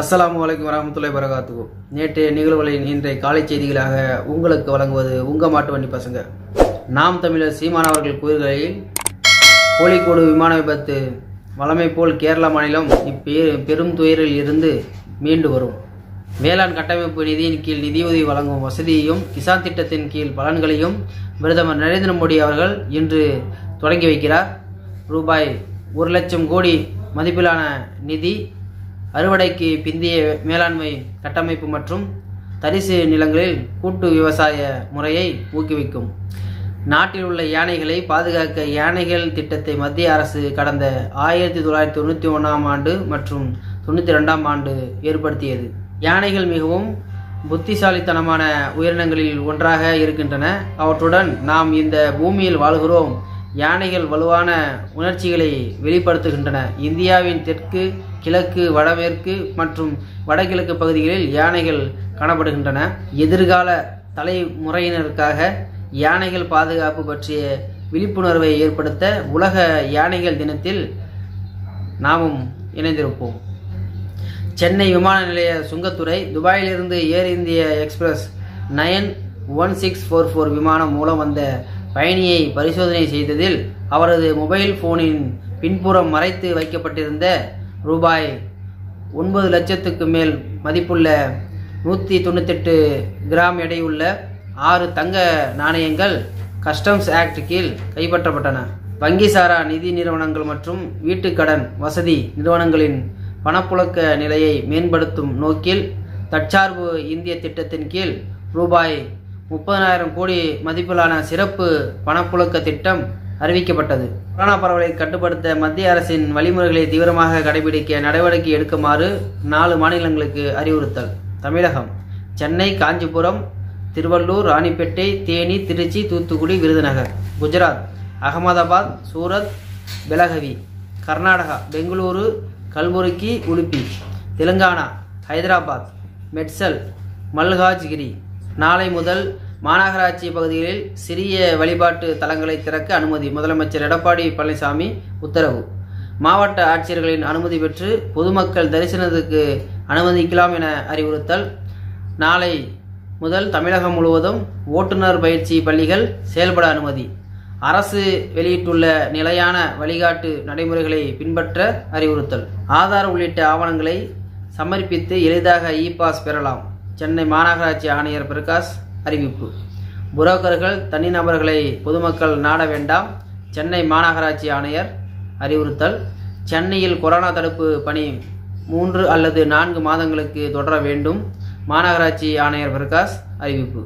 அஸ்ஸலாமு வலைக்கம் வரமத்துல்லாஹி வரகாத்துகு நேற்று நிகழ்வுகளின் இன்றைய காலை செய்திகளாக உங்களுக்கு வழங்குவது உங்க மாட்டு வண்டி பசங்க. நாம் தமிழர் சீமான் அவர்கள் கூறுகையில் கோழிக்கோடு விமான விபத்து வளமை போல் கேரள மாநிலம் இப்பே பெரும் துயரில் இருந்து மீண்டு வரும். வேளாண் கட்டமைப்பு நிதியின் கீழ் நிதியுதவி வழங்கும் வசதியையும் கிசான் திட்டத்தின் கீழ் பலன்களையும் பிரதமர் நரேந்திர மோடி அவர்கள் இன்று தொடங்கி வைக்கிறார். ரூபாய் ஒரு லட்சம் கோடி மதிப்பிலான நிதி அறுவடைக்கு பிந்தைய மேலாண்மை கட்டமைப்பு மற்றும் தரிசு நிலங்களில் கூட்டு விவசாய முறையை ஊக்குவிக்கும். நாட்டில் உள்ள யானைகளை பாதுகாக்க யானைகள் திட்டத்தை மத்திய அரசு கடந்த ஆயிரத்தி தொள்ளாயிரத்தி தொண்ணூற்றி ஒன்றாம் ஆண்டு மற்றும் தொண்ணூற்றி ரெண்டாம் ஆண்டு ஏற்படுத்தியது. யானைகள் மிகவும் புத்திசாலித்தனமான உயிரினங்களில் ஒன்றாக இருக்கின்றன. அவற்றுடன் நாம் இந்த பூமியில் வாழ்கிறோம். யானைகள் வலுவான உணர்ச்சிகளை வெளிப்படுத்துகின்றன. இந்தியாவின் தெற்கு கிழக்கு வடமேற்கு மற்றும் வடகிழக்கு பகுதிகளில் யானைகள் காணப்படுகின்றன. எதிர்கால தலைமுறையினருக்காக யானைகள் பாதுகாப்பு பற்றிய விழிப்புணர்வை ஏற்படுத்த உலக யானைகள் தினத்தில் நாமும் இணைந்திருப்போம். சென்னை விமான நிலைய சுங்கத்துறை துபாயிலிருந்து air India express nine one six four four விமானம் மூலம் வந்த பயணியை பரிசோதனை செய்ததில் அவரது மொபைல் ஃபோனின் பின்புறம் மறைத்து வைக்கப்பட்டிருந்த ரூபாய் ஒன்பது லட்சத்துக்கு மேல் மதிப்புள்ள நூற்றி தொண்ணூத்தெட்டு கிராம் எடையுள்ள ஆறு தங்க நாணயங்கள் கஸ்டம்ஸ் ஆக்ட் கீழ் கைப்பற்றப்பட்டன. வங்கி சாரா நிதி நிறுவனங்கள் மற்றும் வீட்டுக்கடன் வசதி நிறுவனங்களின் பணப்புழக்க நிலையை மேம்படுத்தும் நோக்கில் தற்சார்பு இந்திய திட்டத்தின் கீழ் ரூபாய் முப்பதாயிரம் கோடி மதிப்பிலான சிறப்பு பணப்புழக்க திட்டம் அறிவிக்கப்பட்டது. கொரோனா பரவலை கட்டுப்படுத்த மத்திய அரசின் வழிமுறைகளை தீவிரமாக கடைபிடிக்க நடவடிக்கை எடுக்குமாறு நாலு மாநிலங்களுக்கு அறிவுறுத்தல். தமிழகம் சென்னை காஞ்சிபுரம் திருவள்ளூர் ராணிப்பேட்டை தேனி திருச்சி தூத்துக்குடி விருதுநகர். குஜராத் அகமதாபாத் சூரத் பெலகவி கர்நாடகா பெங்களூரு கல்புர்கி உடுப்பி தெலுங்கானா ஹைதராபாத் மெட்சல் மல்காஜ்கிரி. நாளை முதல் மாநகராட்சி பகுதிகளில் சிறிய வழிபாட்டு தலங்களை திறக்க அனுமதி. முதலமைச்சர் எடப்பாடி பழனிசாமி உத்தரவு. மாவட்ட ஆட்சியர்களின் அனுமதி பெற்று பொதுமக்கள் தரிசனத்துக்கு அனுமதிக்கலாம் என அறிவுறுத்தல். நாளை முதல் தமிழகம் முழுவதும் ஓட்டுநர் பயிற்சி பள்ளிகள் செயல்பட அனுமதி. அரசு வெளியிட்டுள்ள நிலையான வழிகாட்டு நடைமுறைகளை பின்பற்ற அறிவுறுத்தல். ஆதார் உள்ளிட்ட ஆவணங்களை சமர்ப்பித்து எளிதாக இ பாஸ் பெறலாம். சென்னை மாநகராட்சி ஆணையர் பிரகாஷ் அறிவிப்பு. புரோக்கர்கள் தனிநபர்களை பொதுமக்கள் நாட வேண்டாம். சென்னை மாநகராட்சி ஆணையர் அறிவுறுத்தல். சென்னையில் கொரோனா தடுப்பு பணி மூன்று அல்லது நான்கு மாதங்களுக்கு தொடர வேண்டும். மாநகராட்சி ஆணையர் பிரகாஷ் அறிவிப்பு.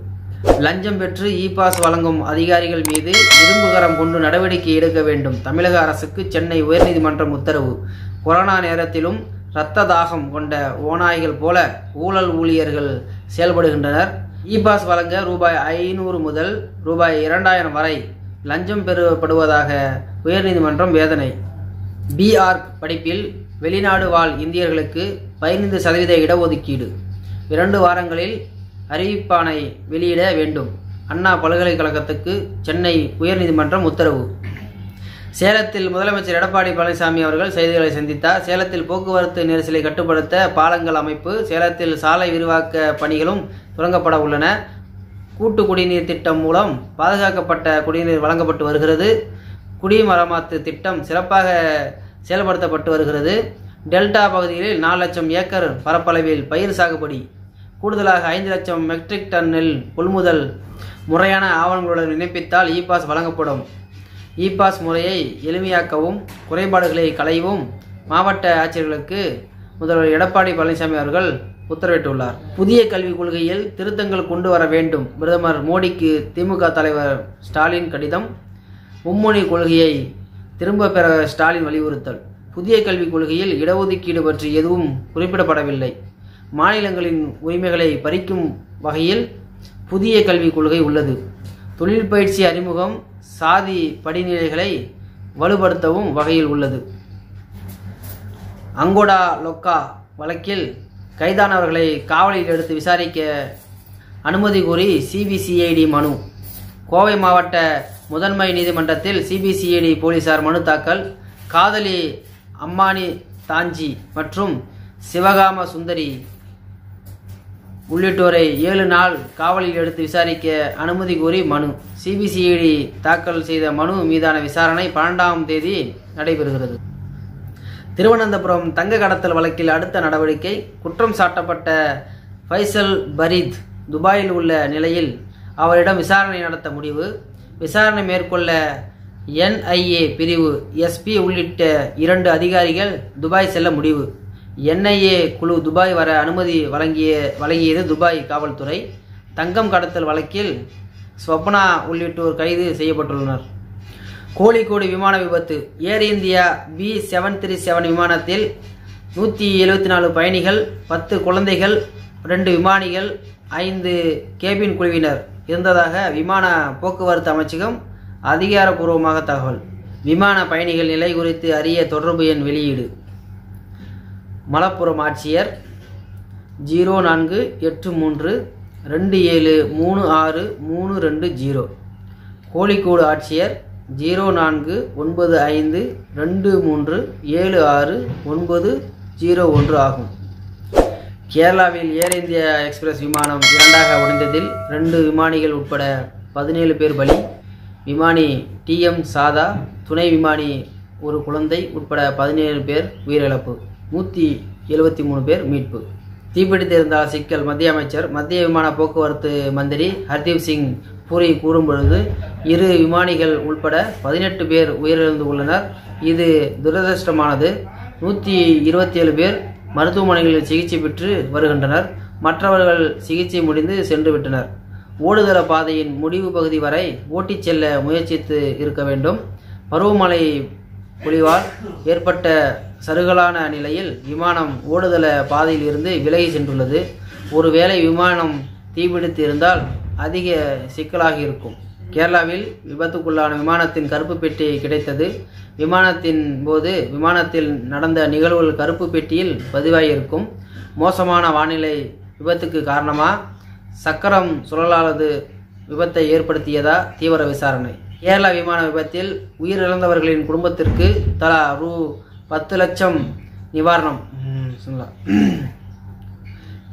லஞ்சம் பெற்று இ பாஸ் வழங்கும் அதிகாரிகள் மீது இரும்புகரம் கொண்டு நடவடிக்கை எடுக்க வேண்டும். தமிழக அரசுக்கு சென்னை உயர்நீதிமன்றம் உத்தரவு. கொரோனா நேரத்திலும் இரத்த தாகம் கொண்ட ஓநாய்கள் போல ஊழல் ஊழியர்கள் செயல்படுகின்றனர். இ பாஸ் வழங்க ரூபாய் ஐநூறு முதல் ரூபாய் இரண்டாயிரம் வரை லஞ்சம் பெறப்படுவதாக உயர்நீதிமன்றம் வேதனை. பிஆர் படிப்பில் வெளிநாடு வாழ் இந்தியர்களுக்கு பதினைந்து சதவீத இடஒதுக்கீடு. இரண்டு வாரங்களில் அறிவிப்பானை வெளியிட வேண்டும். அண்ணா பல்கலைக்கழகத்துக்கு சென்னை உயர்நீதிமன்றம் உத்தரவு. சேலத்தில் முதலமைச்சர் எடப்பாடி பழனிசாமி அவர்கள் செய்திகளை சந்தித்தார். சேலத்தில் போக்குவரத்து நெரிசலை கட்டுப்படுத்த பாலங்கள் அமைப்பு சேலத்தில் சாலை விரிவாக்க பணிகளும் தொடங்கப்பட உள்ளன. கூட்டு குடிநீர் திட்டம் மூலம் பாதுகாக்கப்பட்ட குடிநீர் வழங்கப்பட்டு வருகிறது. குடிமரமாத்து திட்டம் சிறப்பாக செயல்படுத்தப்பட்டு வருகிறது. டெல்டா பகுதிகளில் நாலு லட்சம் ஏக்கர் பரப்பளவில் பயிர் சாகுபடி. கூடுதலாக ஐந்து லட்சம் மெட்ரிக் டன்னில் கொள்முதல் முறையான ஆவணங்களுடன் விண்ணப்பித்தால் இ பாஸ் வழங்கப்படும். இ பாஸ் முறையை எளிமையாக்கவும் குறைபாடுகளை களையவும் மாவட்ட ஆட்சியர்களுக்கு முதல்வர் எடப்பாடி பழனிசாமி அவர்கள் உத்தரவிட்டுள்ளார். புதிய கல்விக் கொள்கையில் திருத்தங்கள் கொண்டு வர வேண்டும். பிரதமர் மோடிக்கு திமுக தலைவர் ஸ்டாலின் கடிதம். மும்மொழி கொள்கையை திரும்ப பெற ஸ்டாலின் வலியுறுத்தல். புதிய கல்விக் கொள்கையில் இடஒதுக்கீடு பற்றி எதுவும் குறிப்பிடப்படவில்லை. மாநிலங்களின் உரிமைகளை பறிக்கும் வகையில் புதிய கல்விக் கொள்கை உள்ளது. தொழில் பயிற்சி அறிமுகம் சாதி படிநிலைகளை வலுப்படுத்தவும் வகையில் உள்ளது. அங்கோடா லொக்கா வழக்கில் கைதானவர்களை காவலில் எடுத்து விசாரிக்க அனுமதி கோரி சிபிசிஐடி மனு. கோவை மாவட்ட முதன்மை நீதிமன்றத்தில் சிபிசிஐடி போலீசார் மனு தாக்கல் காதலி அம்மானி தாஞ்சி மற்றும் சிவகாம சுந்தரி உள்ளிட்டோரை ஏழு நாள் காவலில் எடுத்து விசாரிக்க அனுமதி கோரி மனு. சிபிசிஐடி தாக்கல் செய்த மனு மீதான விசாரணை பன்னெண்டாம் தேதி நடைபெறுகிறது. திருவனந்தபுரம் தங்க கடத்தல் வழக்கில் அடுத்த நடவடிக்கை குற்றம் சாட்டப்பட்ட ஃபைசல் பரீத் துபாயில் உள்ள நிலையில் அவரிடம் விசாரணை நடத்த முடிவு. விசாரணை மேற்கொள்ள என்ஐஏ பிரிவு எஸ்பி உள்ளிட்ட இரண்டு அதிகாரிகள் துபாய் செல்ல முடிவு. என்ஐஏ குழு துபாய் வர அனுமதி வழங்கிய வழங்கியது துபாய் காவல்துறை. தங்கம் கடத்தல் வழக்கில் ஸ்வப்னா உள்ளிட்டோர் கைது செய்யப்பட்டுள்ளனர். கோழிக்கோடு விமான விபத்து. Air India B seven three seven விமானத்தில் நூற்றி எழுபத்தி நாலு பயணிகள் பத்து குழந்தைகள் ரெண்டு விமானிகள் ஐந்து கேபின் குழுவினர். இருந்ததாக விமான போக்குவரத்து அமைச்சகம் அதிகாரப்பூர்வமாக தகவல். விமான பயணிகள் நிலை குறித்து அறிய தொடர்பு எண் வெளியீடு. மலப்புரம் ஆட்சியர் ஜீரோ நான்கு எட்டு மூன்று ரெண்டு ஏழு மூணு ஆறு மூணு ரெண்டு ஜீரோ. கோழிக்கோடு ஆட்சியர் ஜீரோ நான்கு ஒன்பது ஐந்து ரெண்டு மூன்று ஏழு ஆறு ஒன்பது ஜீரோ ஒன்று ஆகும். கேரளாவில் ஏர் இந்தியா எக்ஸ்பிரஸ் விமானம் இரண்டாக உடைந்ததில் ரெண்டு விமானிகள் உட்பட பதினேழு பேர் பலி. விமானி டிஎம் சாதா துணை விமானி ஒரு குழந்தை உட்பட பதினேழு பேர் உயிரிழப்பு. நூற்றி எழுபத்தி மூணு பேர் மீட்பு. தீப்பிடித்திருந்தால் சிக்கல் மத்திய அமைச்சர் மத்திய விமான போக்குவரத்து மந்திரி ஹர்தீப் சிங் பூரி கூறும்பொழுது இரு விமானிகள் உள்பட பதினெட்டு பேர் உயிரிழந்து உள்ளனர். இது துரதிருஷ்டமானது. நூற்றி இருபத்தி ஏழு பேர் மருத்துவமனைகளில் சிகிச்சை பெற்று வருகின்றனர். மற்றவர்கள் சிகிச்சை முடிந்து சென்று விட்டனர். ஓடுதள பாதையின் முடிவு பகுதி வரை ஓட்டிச் செல்ல முயற்சித்து இருக்க வேண்டும். பருவமழை பொழிவால் ஏற்பட்ட சருகலான நிலையில் விமானம் ஓடுதள பாதையில் இருந்து விலகி சென்றுள்ளது. ஒருவேளை விமானம் தீப்பிடித்து இருந்தால் அதிக சிக்கலாக இருக்கும். கேரளாவில் விபத்துக்குள்ளான விமானத்தின் கருப்பு பெட்டி கிடைத்தது. விமானத்தின் போது விமானத்தில் நடந்த நிகழ்வுகள் கருப்பு பெட்டியில் பதிவாகியிருக்கும் மோசமான வானிலை விபத்துக்கு காரணமா? சக்கரம் சுழலானது விபத்தை ஏற்படுத்தியதா? தீவிர விசாரணை. கேரளா விமான விபத்தில் உயிரிழந்தவர்களின் குடும்பத்திற்கு தலா ரூ பத்து லட்சம் நிவாரணம். சொல்லலாம்.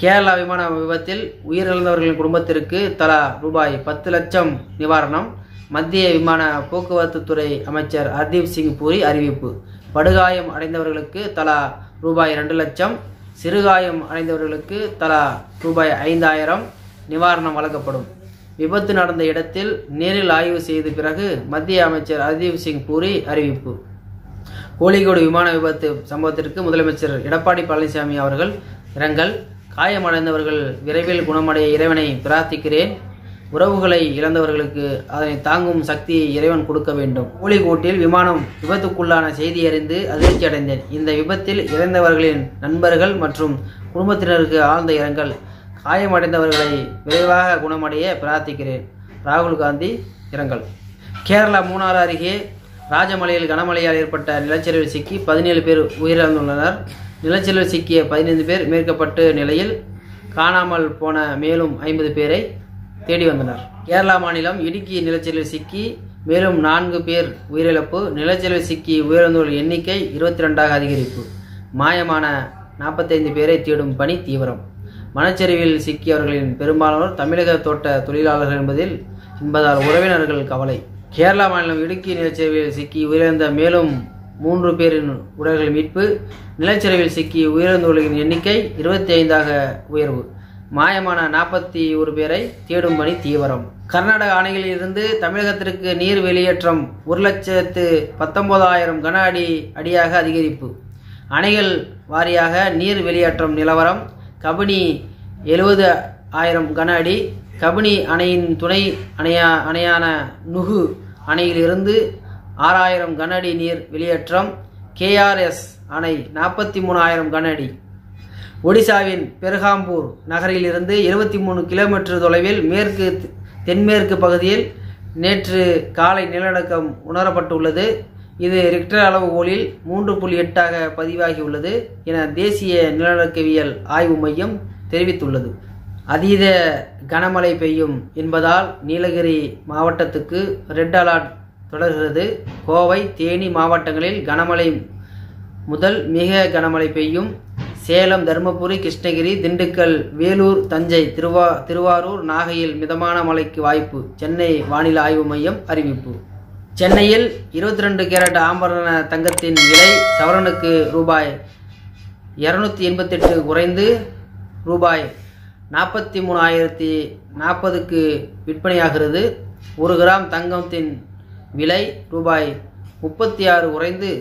கேரளா விமான விபத்தில் உயிரிழந்தவர்களின் குடும்பத்திற்கு தலா ரூபாய் பத்து லட்சம் நிவாரணம். மத்திய விமான போக்குவரத்து துறை அமைச்சர் ஹர்தீப் சிங் பூரி அறிவிப்பு. படுகாயம் அடைந்தவர்களுக்கு தலா ரூபாய் ரெண்டு லட்சம் சிறுகாயம் அடைந்தவர்களுக்கு தலா ரூபாய் ஐந்தாயிரம் நிவாரணம் வழங்கப்படும். விபத்து நடந்த இடத்தில் நேரில் ஆய்வு செய்த பிறகு மத்திய அமைச்சர் ஹர்தீப் சிங் பூரி அறிவிப்பு. கோழிக்கோடு விமான விபத்து சம்பவத்திற்கு முதலமைச்சர் எடப்பாடி பழனிசாமி அவர்கள் இரங்கல். காயமடைந்தவர்கள் விரைவில் குணமடைய இறைவனை பிரார்த்திக்கிறேன். உறவுகளை இழந்தவர்களுக்கு அதனை தாங்கும் சக்தியை இறைவன் கொடுக்க வேண்டும். கோழிக்கோட்டில் விமானம் விபத்துக்குள்ளான செய்தி அறிந்து அதிர்ச்சி அடைந்தேன் இந்த விபத்தில் இறந்தவர்களின் நண்பர்கள் மற்றும் குடும்பத்தினருக்கு ஆழ்ந்த இரங்கல். காயமடைந்தவர்களை விரைவாக குணமடைய பிரார்த்திக்கிறேன். ராகுல் காந்தி இரங்கல். கேரளா மூணாறு அருகே ராஜமலையில் கனமழையால் ஏற்பட்ட நிலச்சரிவில் சிக்கி பதினேழு பேர் உயிரிழந்துள்ளனர். நிலச்சரிவில் சிக்கிய பதினைந்து பேர் மீட்கப்பட்ட நிலையில் காணாமல் போன மேலும் ஐம்பது பேரை தேடி வந்தனர். கேரளா மாநிலம் இடுக்கி நிலச்சரிவில் சிக்கி மேலும் நான்கு பேர் உயிரிழப்பு. நிலச்சரிவில் சிக்கி உயிரிழந்தோர் எண்ணிக்கை இருபத்தி ரெண்டாக அதிகரிப்பு. மாயமான நாற்பத்தைந்து பேரை தேடும் பணி தீவிரம். மனச்சரிவில் சிக்கியவர்களின் பெரும்பாலானோர் தமிழக தோட்ட தொழிலாளர்கள் என்பதில் என்பதால் உறவினர்கள் கவலை. கேரளா மாநிலம் இடுக்கி நிலச்சரிவில் சிக்கி உயிரிழந்த மேலும் மூன்று பேரின் உடல்கள் மீட்பு நிலச்சரிவில் சிக்கி உயிரிழந்தவர்களின் எண்ணிக்கை இருபத்தி ஐந்தாக உயர்வு. மாயமான நாற்பத்தி ஒரு பேரை தேடும் பணி தீவிரம். கர்நாடக அணைகளில் இருந்து தமிழகத்திற்கு நீர் வெளியேற்றம் ஒரு லட்சத்து பத்தொன்பதாயிரம் கன அடி அடியாக அதிகரிப்பு. அணைகள் வாரியாக நீர் வெளியேற்றம் நிலவரம் கபினி எழுபது ஆயிரம் கன அடி கபினி அணையின் துணை அணையா அணையான நுகு அணையிலிருந்து ஆறாயிரம் கன அடி நீர் வெளியேற்றம் கேஆர்எஸ் அணை நாற்பத்தி மூணாயிரம் கன அடி. ஒடிசாவின் பெருகாம்பூர் நகரிலிருந்து இருபத்தி மூணு கிலோமீட்டர் தொலைவில் மேற்கு தென்மேற்கு பகுதியில் நேற்று காலை நிலநடுக்கம் உணரப்பட்டுள்ளது. இது ரிக்டர் அளவுகோலில் மூன்று புள்ளி எட்டாக பதிவாகியுள்ளது என தேசிய நிலநடுக்கவியல் ஆய்வு மையம் தெரிவித்துள்ளது. அதீத கனமழை பெய்யும் என்பதால் நீலகிரி மாவட்டத்துக்கு ரெட் அலர்ட் தொடர்கிறது. கோவை தேனி மாவட்டங்களில் கனமழை முதல் மிக கனமழை பெய்யும். சேலம் தருமபுரி கிருஷ்ணகிரி திண்டுக்கல் வேலூர் தஞ்சை திருவா திருவாரூர் நாகையில் மிதமான மழைக்கு வாய்ப்பு சென்னை வானிலை ஆய்வு மையம் அறிவிப்பு. சென்னையில் இருபத்தி ரெண்டு கேரட் ஆபரண தங்கத்தின் விலை சவரனுக்கு ரூபாய் இரநூத்தி எண்பத்தெட்டு குறைந்து ரூபாய் நாற்பத்தி மூணாயிரத்தி நாற்பதுக்கு விற்பனையாகிறது. ஒரு கிராம் தங்கத்தின் விலை ரூபாய் முப்பத்தி ஆறு குறைந்து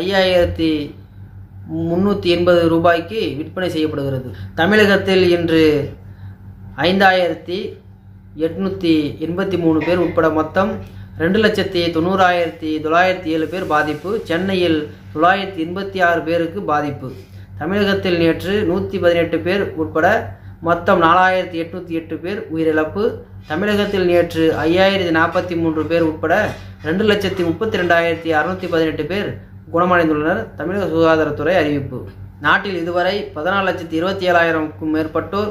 ஐயாயிரத்தி முந்நூற்றி எண்பது ரூபாய்க்கு விற்பனை செய்யப்படுகிறது. தமிழகத்தில் இன்று ஐந்தாயிரத்தி எட்நூற்றி எண்பத்தி மூணு பேர் உட்பட மொத்தம் ரெண்டு லட்சத்தி தொண்ணூறாயிரத்தி தொள்ளாயிரத்தி ஏழு பேர் பாதிப்பு. சென்னையில் தொள்ளாயிரத்தி எண்பத்தி ஆறு பேருக்கு பாதிப்பு. தமிழகத்தில் நேற்று நூற்றி பதினெட்டு பேர் உட்பட மொத்தம் நாலாயிரத்தி எட்நூற்றி எட்டு பேர் உயிரிழப்பு. தமிழகத்தில் நேற்று ஐயாயிரத்தி நாற்பத்தி மூன்று பேர் உட்பட ரெண்டு லட்சத்தி முப்பத்தி ரெண்டாயிரத்தி அறுநூற்றி பதினெட்டு பேர் குணமடைந்துள்ளனர். தமிழக சுகாதாரத்துறை அறிவிப்பு. நாட்டில் இதுவரை பதினாலு லட்சத்தி இருபத்தி ஏழாயிரம்க்கும் மேற்பட்டோர்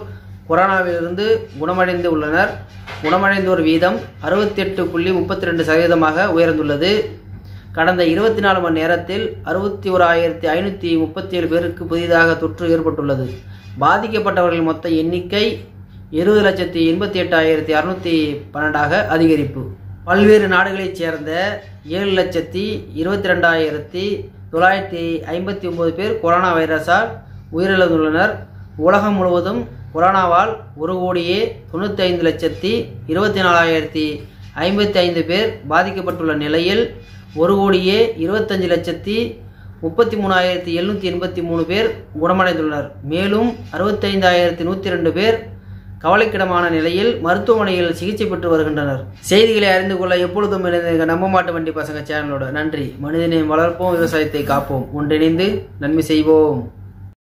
கொரோனாவிலிருந்து குணமடைந்து உள்ளனர். குணமடைந்தோர் வீதம் அறுபத்தி எட்டு புள்ளி முப்பத்தி ரெண்டு சதவீதமாக உயர்ந்துள்ளது. கடந்த இருபத்தி நாலு மணி நேரத்தில் அறுபத்தி ஓராயிரத்தி ஐநூற்றி முப்பத்தி ஏழு பேருக்கு புதிதாக தொற்று ஏற்பட்டுள்ளது. பாதிக்கப்பட்டவர்கள் மொத்த எண்ணிக்கை இருபது லட்சத்தி எண்பத்தி எட்டாயிரத்தி அறுநூற்றி பன்னெண்டாக அதிகரிப்பு. பல்வேறு நாடுகளைச் சேர்ந்த ஏழு லட்சத்தி இருபத்தி ரெண்டாயிரத்தி தொள்ளாயிரத்தி ஐம்பத்தி ஒன்பது பேர் கொரோனா வைரஸால் உயிரிழந்துள்ளனர். உலகம் முழுவதும் கொரோனாவால் ஒரு கோடியே தொண்ணூற்றி ஐந்து லட்சத்தி இருபத்தி நாலாயிரத்தி ஐம்பத்தி ஐந்து பேர் பாதிக்கப்பட்டுள்ள நிலையில் ஒரு கோடியே இருபத்தஞ்சு லட்சத்தி முப்பத்தி மூணாயிரத்தி எழுநூற்றி எண்பத்தி மூணு பேர் குணமடைந்துள்ளனர். மேலும் அறுபத்தைந்தாயிரத்தி நூற்றி ரெண்டு பேர் கவலைக்கிடமான நிலையில் மருத்துவமனையில் சிகிச்சை பெற்று வருகின்றனர். செய்திகளை அறிந்து கொள்ள எப்பொழுதும் இணைந்திருங்க நம்ப மாட்டு வண்டி பசங்க சேனலோட நன்றி. மனிதனை வளர்ப்போம் விவசாயத்தை காப்போம். ஒன்றிணைந்து நன்மை செய்வோம்.